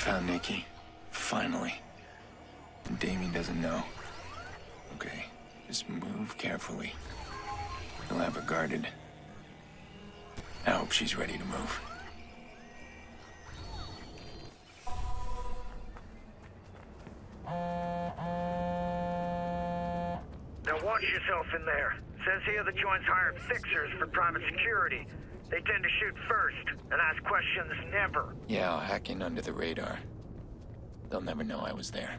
found Nikki. Finally. And Damien doesn't know. Okay, just move carefully. He'll have her guarded. I hope she's ready to move. Now watch yourself in there. Says here the joint's hired fixers for private security. They tend to shoot first and ask questions never. Yeah, I'll hack in under the radar. They'll never know I was there.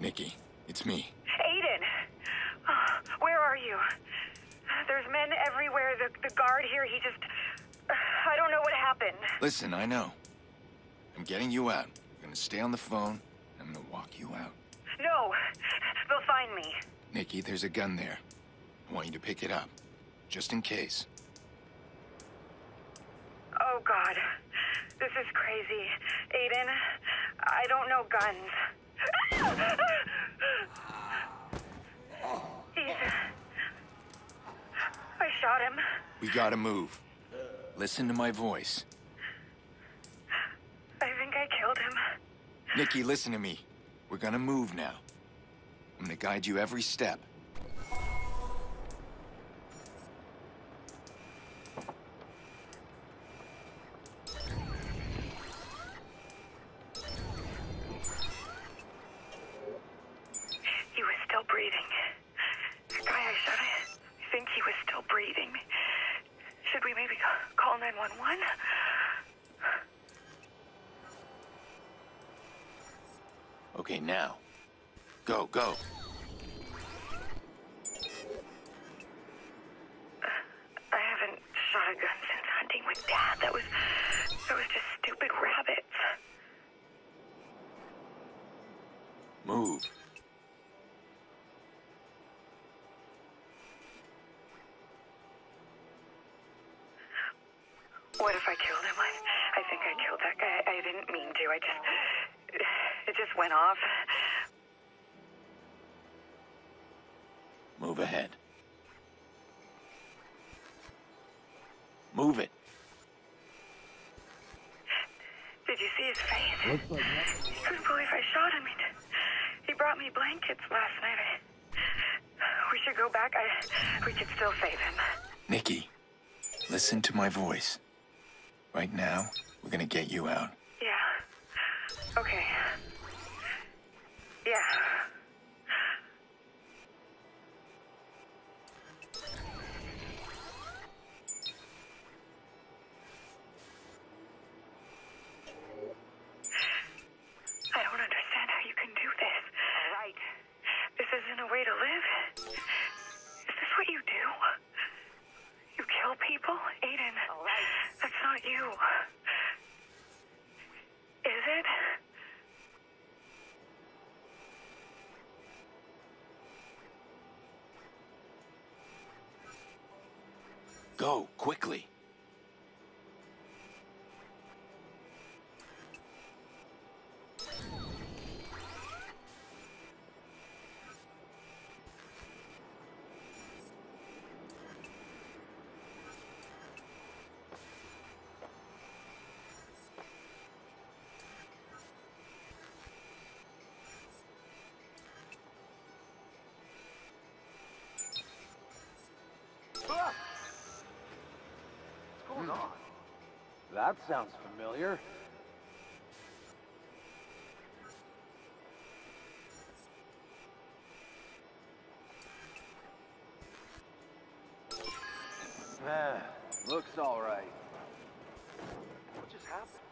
Nikki, it's me. Aiden! Oh, where are you? There's men everywhere. The, the guard here, he just. I don't know what happened. Listen, I know. I'm getting you out. I'm gonna stay on the phone. I'm gonna walk you out. No! They'll find me. Nikki, there's a gun there. I want you to pick it up. Just in case. Oh, God. This is crazy. Aiden, I don't know guns. I shot him. We gotta move. Listen to my voice. I think I killed him. Nikki, listen to me. We're gonna move now. I'm gonna guide you every step. Okay, now. Go, go. I haven't shot a gun since hunting with Dad. That was. That was just stupid rabbits. Move. Off. Move ahead. Move it. Did you see his face? He couldn't believe I shot him. He, he brought me blankets last night. I, we should go back. I, we could still save him. Nikki, listen to my voice. Right now, we're gonna get you out. Yeah. Okay. Yeah. Go, quickly. What's going on? That sounds familiar. Man, looks all right. What just happened?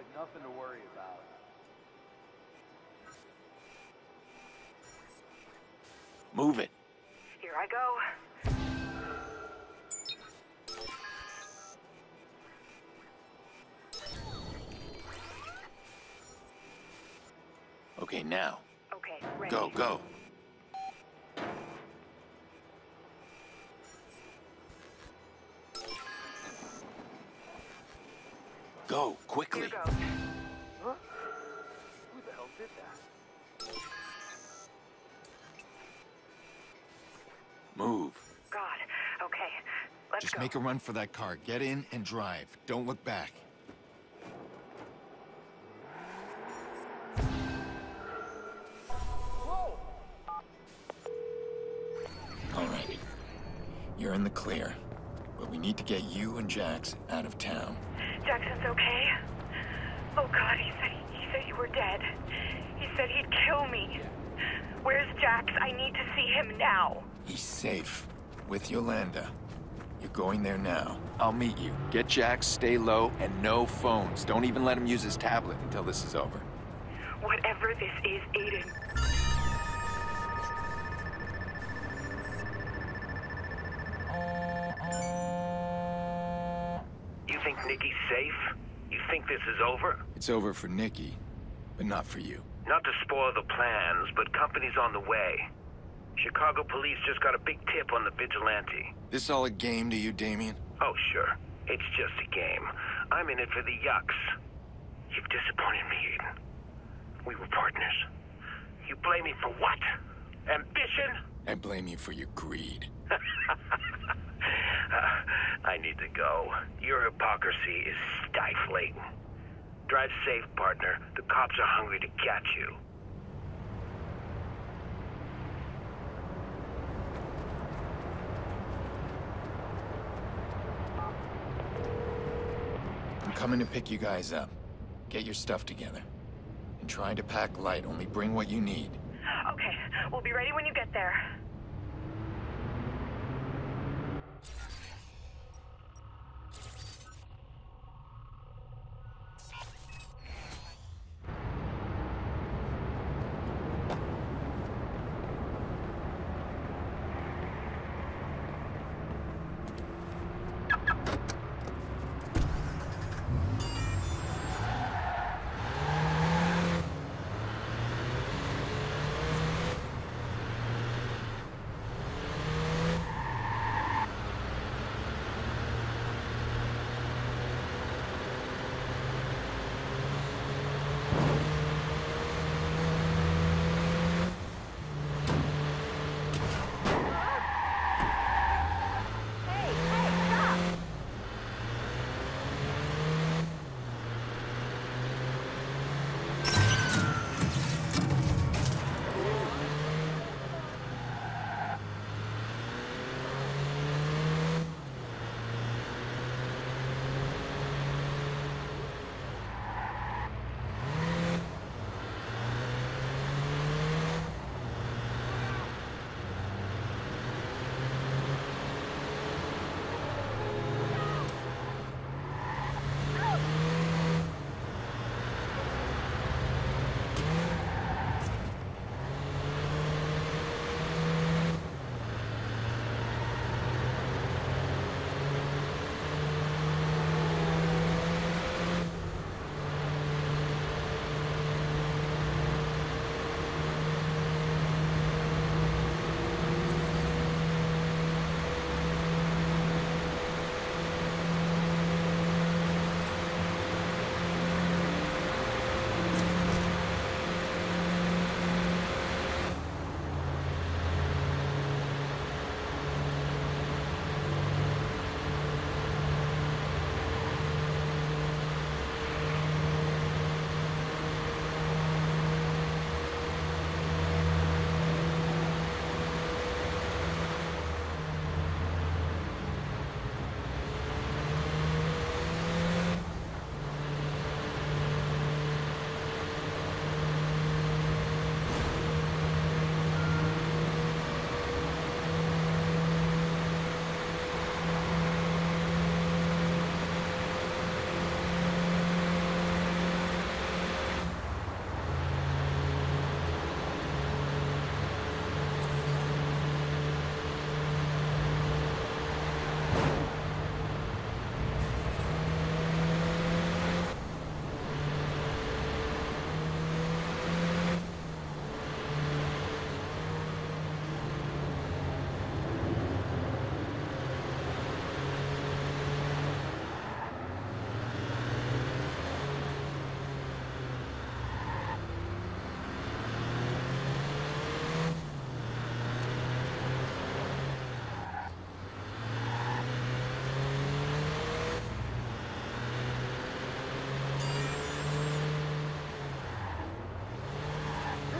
Like nothing to worry about. Move it. Here I go. Okay, now. Okay, ready. Go, go. Quickly. Huh? Who the hell did that? Move. God. Okay. Let's go. Just go. make a run for that car. Get in and drive. Don't look back. All right. You're in the clear. But we need to get you and Jax out of town. Jackson's okay? Oh God, he said he said you were dead. He said he'd kill me. Where's Jax? I need to see him now. He's safe. With Yolanda. You're going there now. I'll meet you. Get Jax, stay low, and no phones. Don't even let him use his tablet until this is over. Whatever this is, Aiden. Nikki's safe? You think this is over? It's over for Nikki, but not for you. Not to spoil the plans, but company's on the way. Chicago police just got a big tip on the vigilante. This all a game to you, Damien? Oh, sure. It's just a game. I'm in it for the yucks. You've disappointed me, Aiden. We were partners. You blame me for what? Ambition? I blame you for your greed. I need to go. Your hypocrisy is stifling. Drive safe, partner. The cops are hungry to catch you. I'm coming to pick you guys up. Get your stuff together. And try to pack light. Only bring what you need. Okay, we'll be ready when you get there.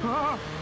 Huh?